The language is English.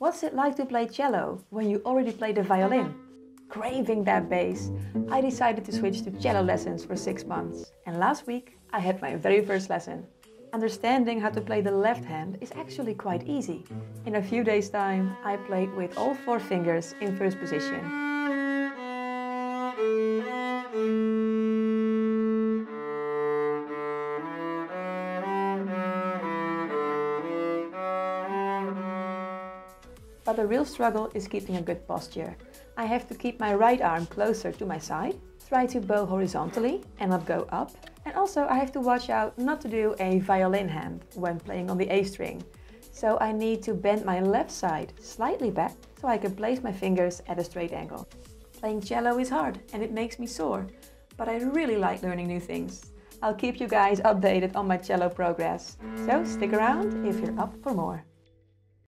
What's it like to play cello when you already play the violin? Craving that bass, I decided to switch to cello lessons for six months. And last week I had my very first lesson. Understanding how to play the left hand is actually quite easy. In a few days time I played with all four fingers in first position. But the real struggle is keeping a good posture. I have to keep my right arm closer to my side, try to bow horizontally and not go up, and also I have to watch out not to do a violin hand when playing on the A string. So I need to bend my left side slightly back so I can place my fingers at a straight angle. Playing cello is hard and it makes me sore, but I really like learning new things. I'll keep you guys updated on my cello progress. So stick around if you're up for more.